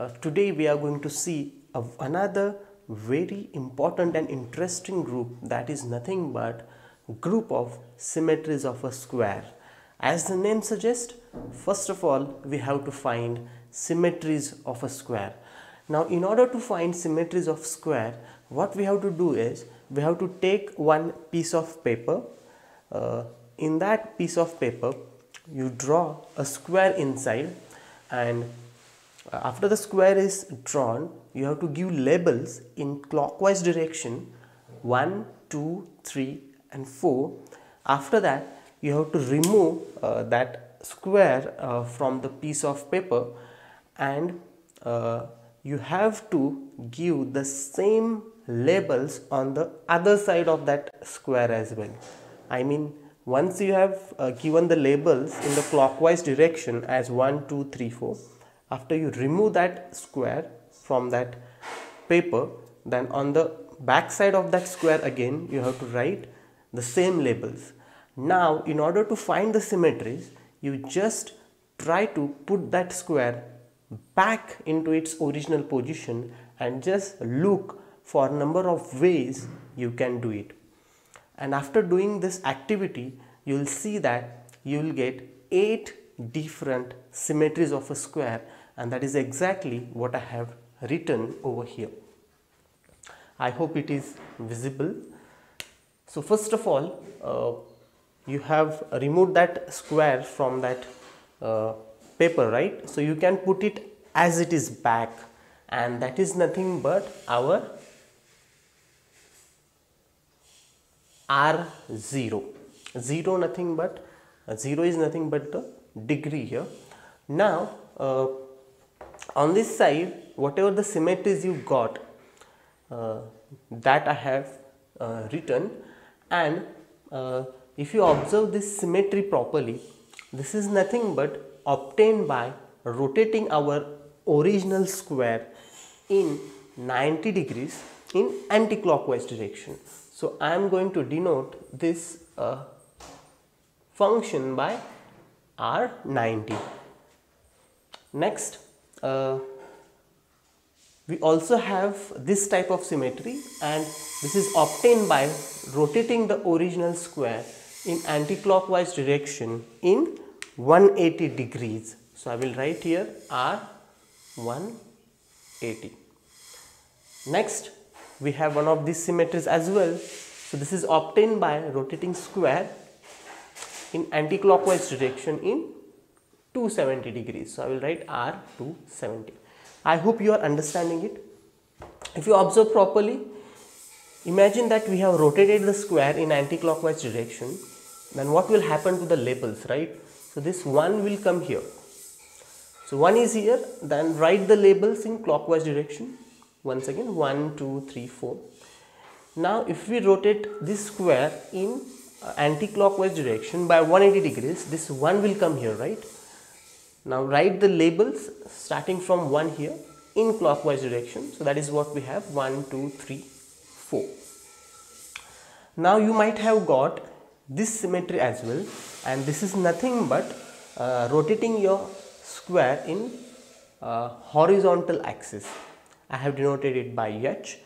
uh, today we are going to see a, another very important and interesting group that is nothing but group of symmetries of a square. As the name suggests, first of all we have to find symmetries of a square. Now in order to find symmetries of square, what we have to do is we have to take one piece of paper. Uh, in that piece of paper, you draw a square inside and after the square is drawn, you have to give labels in clockwise direction 1, 2, 3 and 4. After that, you have to remove uh, that square uh, from the piece of paper and uh, you have to give the same labels on the other side of that square as well. I mean once you have uh, given the labels in the clockwise direction as 1, 2, 3, 4 after you remove that square from that paper then on the back side of that square again you have to write the same labels. Now in order to find the symmetries you just try to put that square back into its original position and just look for number of ways you can do it. And after doing this activity you will see that you will get 8 different symmetries of a square and that is exactly what I have written over here. I hope it is visible. So first of all, uh, you have removed that square from that uh, paper, right? So you can put it as it is back and that is nothing but our R0. 0 nothing but, uh, 0 is nothing but the degree here. Now, uh, on this side whatever the symmetries you got uh, that I have uh, written and uh, if you observe this symmetry properly this is nothing but obtained by rotating our original square in 90 degrees in anti-clockwise direction. So I am going to denote this uh, function by R90. Next uh, we also have this type of symmetry and this is obtained by rotating the original square in anti-clockwise direction in 180 degrees. So, I will write here R 180. Next, we have one of these symmetries as well. So, this is obtained by rotating square in anti-clockwise direction in 270 degrees. So, I will write R 270. I hope you are understanding it. If you observe properly, imagine that we have rotated the square in anti-clockwise direction. Then what will happen to the labels, right? So, this 1 will come here. So, 1 is here, then write the labels in clockwise direction. Once again 1, 2, 3, 4. Now, if we rotate this square in uh, anti-clockwise direction by 180 degrees, this 1 will come here, right? Now write the labels starting from 1 here in clockwise direction. So that is what we have 1, 2, 3, 4. Now you might have got this symmetry as well and this is nothing but uh, rotating your square in uh, horizontal axis. I have denoted it by H.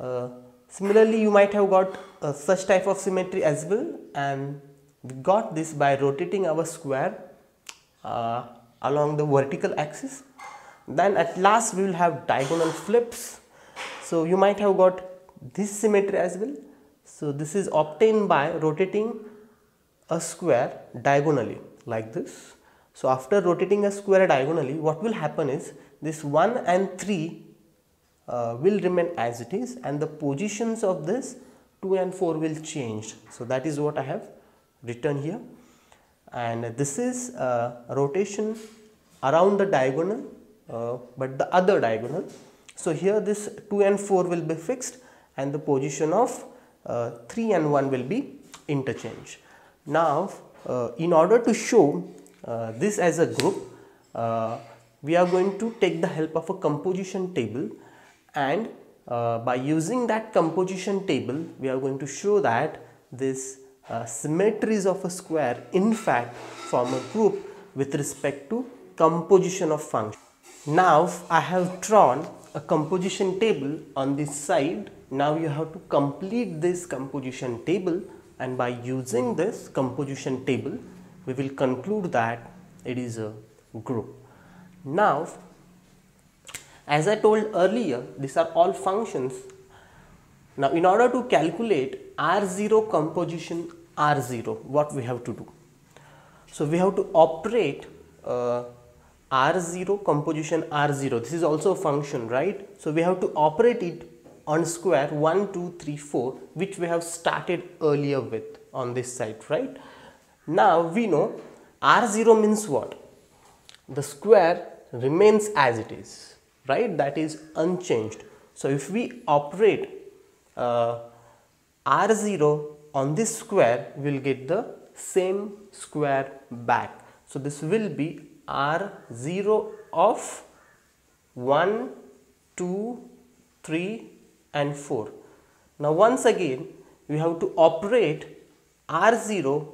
Uh, similarly, you might have got uh, such type of symmetry as well and we got this by rotating our square uh, along the vertical axis. Then at last we will have diagonal flips. So you might have got this symmetry as well. So this is obtained by rotating a square diagonally like this. So after rotating a square diagonally what will happen is this 1 and 3 uh, will remain as it is and the positions of this 2 and 4 will change. So that is what I have written here and this is uh, rotation around the diagonal uh, but the other diagonal. So here this 2 and 4 will be fixed and the position of uh, 3 and 1 will be interchanged. Now uh, in order to show uh, this as a group uh, we are going to take the help of a composition table and by using that composition table we are going to show that this uh, symmetries of a square in fact form a group with respect to composition of function. Now I have drawn a composition table on this side. Now you have to complete this composition table and by using this composition table we will conclude that it is a group. Now as I told earlier these are all functions. Now in order to calculate R0 composition R0 what we have to do? So we have to operate uh, R0 composition R0 this is also a function right. So we have to operate it on square 1 2 3 4 which we have started earlier with on this side right. Now we know R0 means what? The square remains as it is right that is unchanged. So if we operate uh, R0 on this square we will get the same square back. So this will be R0 of 1, 2, 3 and 4. Now once again we have to operate R0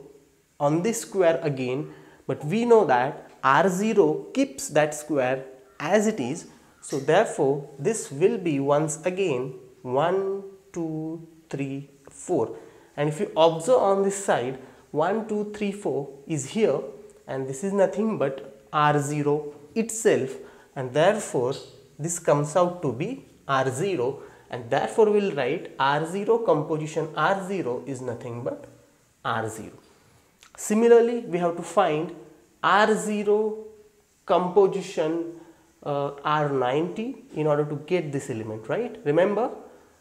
on this square again but we know that R0 keeps that square as it is so therefore this will be once again 1, 2, 3, 4 and if you observe on this side 1, 2, 3, 4 is here and this is nothing but R0 itself and therefore this comes out to be R0 and therefore we will write R0 composition R0 is nothing but R0. Similarly, we have to find R0 composition uh, R90 in order to get this element, right? Remember,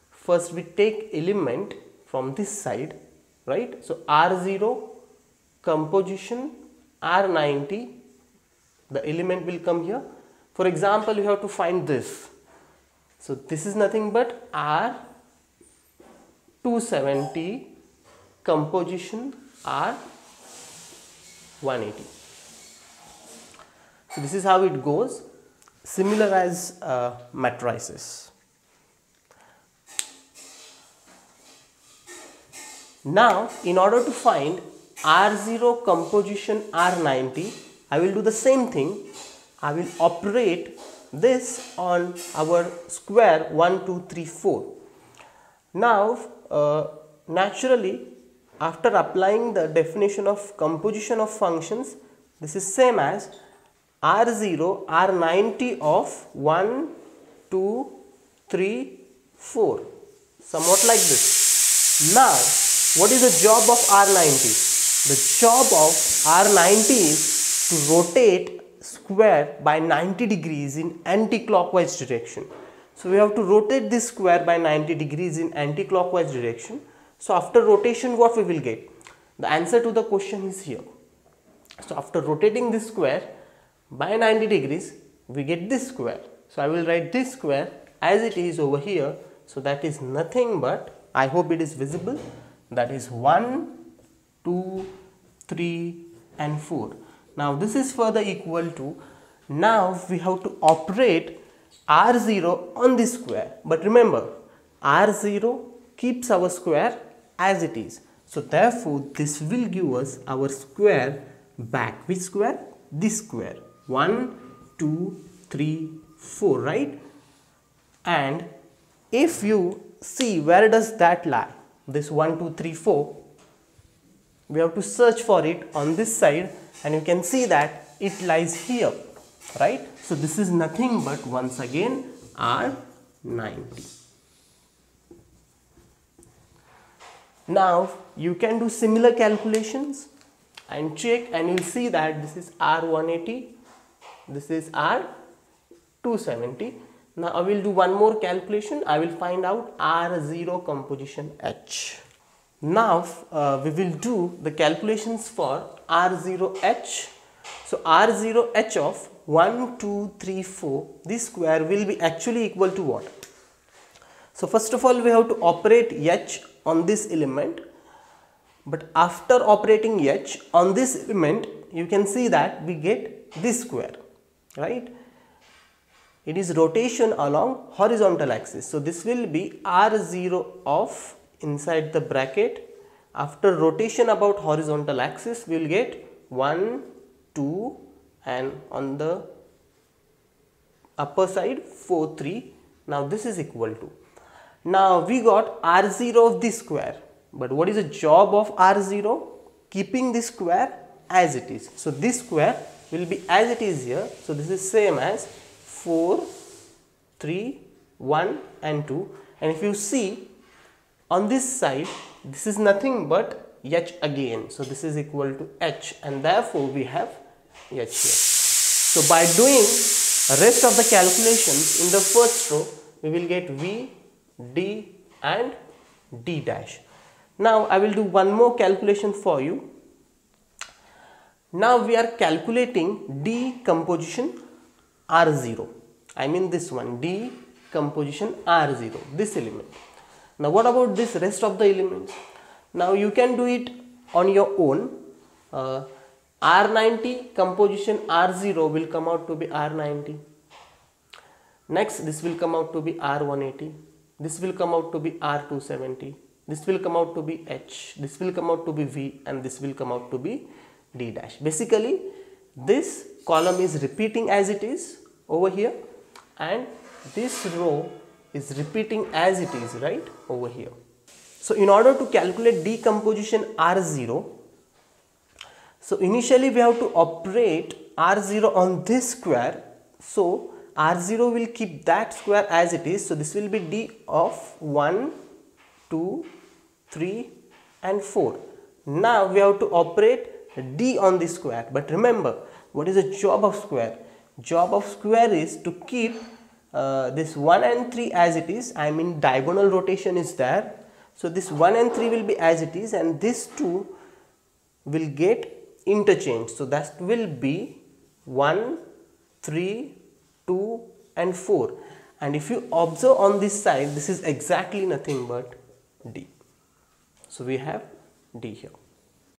first we take element from this side, right? So, R0 composition R90, the element will come here. For example, you have to find this so this is nothing but R 270 composition R 180. So this is how it goes similar as uh, matrices. Now in order to find R0 composition R90 I will do the same thing. I will operate this on our square 1 2 3 4 now uh, naturally after applying the definition of composition of functions this is same as r0 r90 of 1 2 3 4 somewhat like this. Now what is the job of r90 the job of r90 is to rotate square by 90 degrees in anti-clockwise direction. So we have to rotate this square by 90 degrees in anti-clockwise direction. So after rotation what we will get? The answer to the question is here. So after rotating this square by 90 degrees we get this square. So I will write this square as it is over here. So that is nothing but I hope it is visible that is 1, 2, 3 and 4. Now this is further equal to now we have to operate R0 on this square. But remember R0 keeps our square as it is. So therefore this will give us our square back. Which square? This square. 1, 2, 3, 4 right? And if you see where does that lie? This 1, 2, 3, 4. We have to search for it on this side and you can see that it lies here right? So this is nothing but once again r90 now you can do similar calculations and check and you'll see that this is r180 this is r270 now i will do one more calculation. I will find out r0 composition h now uh, we will do the calculations for R0H. So R0H of 1, 2, 3, 4 this square will be actually equal to what? So first of all we have to operate H on this element but after operating H on this element you can see that we get this square right. It is rotation along horizontal axis. So this will be R0 of inside the bracket. After rotation about horizontal axis we will get 1 2 and on the upper side 4 3 now this is equal to. Now we got r0 of this square. But what is the job of r0 keeping this square as it is. So this square will be as it is here. So this is same as 4 3 1 and 2 and if you see on this side this is nothing but h again. So this is equal to h and therefore we have h here. So by doing rest of the calculations in the first row we will get v d and d dash. Now i will do one more calculation for you. Now we are calculating d composition r0 i mean this one d composition r0 this element now what about this rest of the elements? Now you can do it on your own. Uh, R90 composition R0 will come out to be R90. Next this will come out to be R180. This will come out to be R270. This will come out to be H. This will come out to be V and this will come out to be D dash. Basically this column is repeating as it is over here and this row is repeating as it is right over here. So in order to calculate D composition R0, so initially we have to operate R0 on this square. So R0 will keep that square as it is. So this will be D of 1, 2, 3 and 4. Now we have to operate D on this square. But remember what is the job of square? Job of square is to keep uh, this 1 and 3 as it is I mean diagonal rotation is there. So this 1 and 3 will be as it is and this 2 will get interchanged. So that will be 1, 3, 2 and 4 and if you observe on this side this is exactly nothing but D. So we have D here.